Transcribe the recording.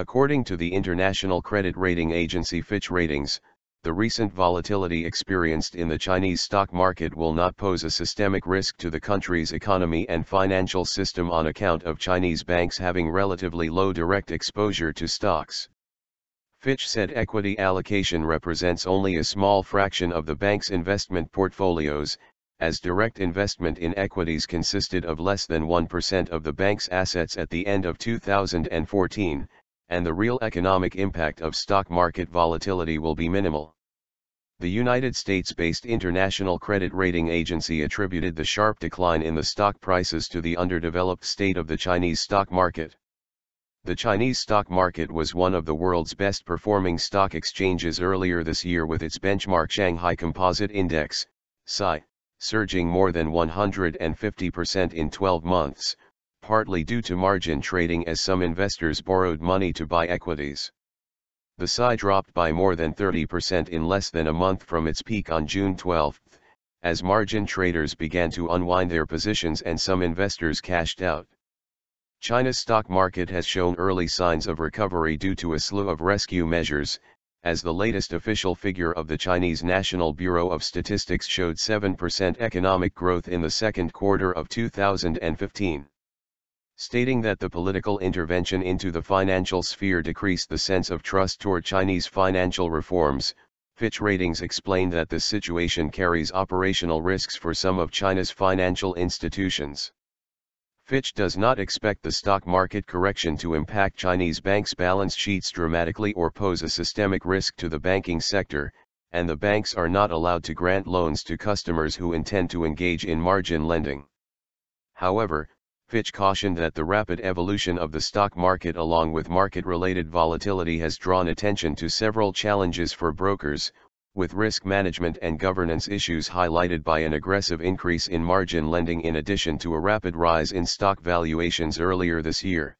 According to the international credit rating agency Fitch Ratings, the recent volatility experienced in the Chinese stock market will not pose a systemic risk to the country's economy and financial system on account of Chinese banks having relatively low direct exposure to stocks. Fitch said equity allocation represents only a small fraction of the bank's investment portfolios, as direct investment in equities consisted of less than 1% of the bank's assets at the end of 2014, and the real economic impact of stock market volatility will be minimal. The United States-based International Credit Rating Agency attributed the sharp decline in the stock prices to the underdeveloped state of the Chinese stock market. The Chinese stock market was one of the world's best performing stock exchanges earlier this year with its benchmark Shanghai Composite Index, SCI, surging more than 150% in 12 months, partly due to margin trading as some investors borrowed money to buy equities. The SCI dropped by more than 30% in less than a month from its peak on June 12, as margin traders began to unwind their positions and some investors cashed out. China's stock market has shown early signs of recovery due to a slew of rescue measures, as the latest official figure of the Chinese National Bureau of Statistics showed 7% economic growth in the second quarter of 2015 stating that the political intervention into the financial sphere decreased the sense of trust toward Chinese financial reforms, Fitch Ratings explained that this situation carries operational risks for some of China's financial institutions. Fitch does not expect the stock market correction to impact Chinese banks' balance sheets dramatically or pose a systemic risk to the banking sector, and the banks are not allowed to grant loans to customers who intend to engage in margin lending. However, Fitch cautioned that the rapid evolution of the stock market along with market-related volatility has drawn attention to several challenges for brokers, with risk management and governance issues highlighted by an aggressive increase in margin lending in addition to a rapid rise in stock valuations earlier this year.